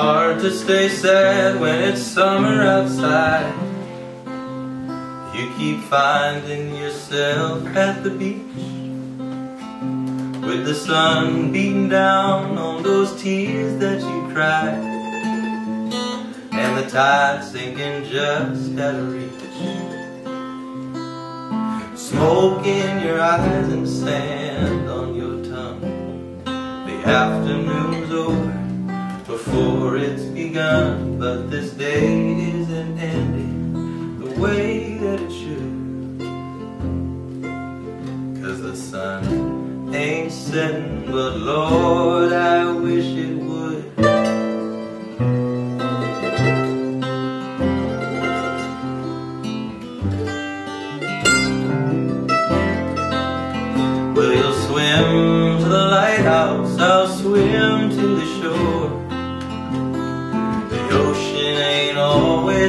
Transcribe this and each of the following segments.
hard to stay sad when it's summer outside. You keep finding yourself at the beach with the sun beating down on those tears that you cried, and the tide sinking just out of reach. Smoke in your eyes and sand on your tongue. The afternoon's over before it's begun, but this day isn't ending the way that it should. Cause the sun ain't setting, but Lord, I wish it would.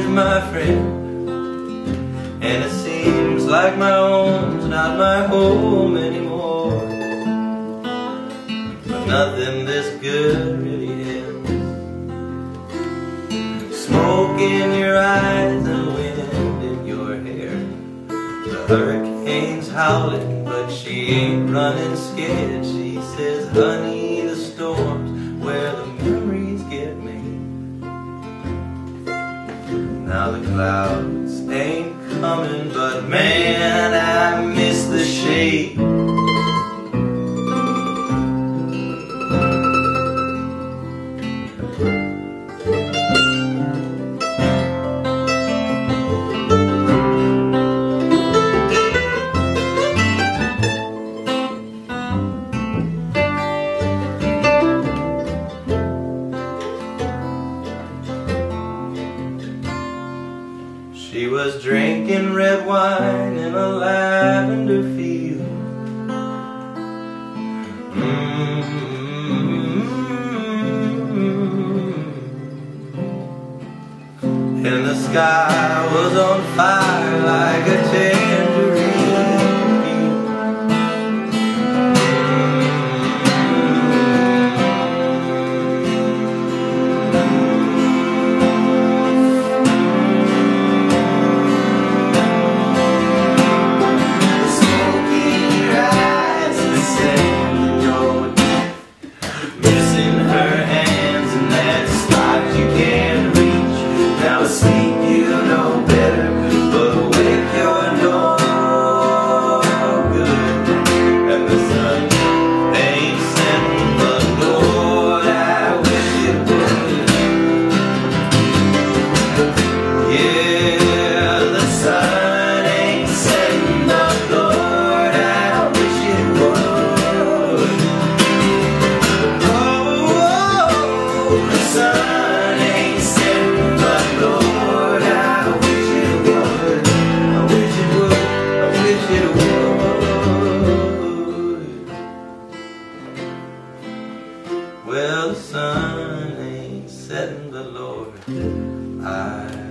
Always my friend, and it seems like my home's not my home anymore. But nothing this good really ends. Smoke in your eyes and wind in your hair. The hurricane's howling, but she ain't running scared. She says, honey, the storm's where the Now the clouds ain't coming, but man, I miss the shade. She was drinking red wine in a lavender field. Mm-hmm. And the sky was on fire like a tangerine. I